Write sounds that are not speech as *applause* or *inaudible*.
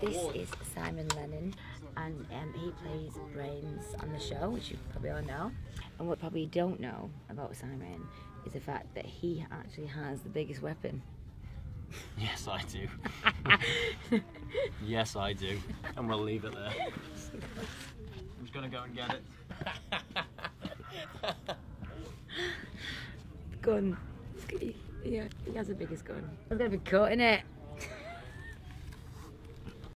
This is Simon Lennon, and um, he plays Brains on the show, which you probably all know. And what probably don't know about Simon is the fact that he actually has the biggest weapon. *laughs* Yes, I do. *laughs* yes, I do. And we'll leave it there. I'm just gonna go and get it. Gun. Yeah, he has the biggest gun. I'm gonna be cutting it.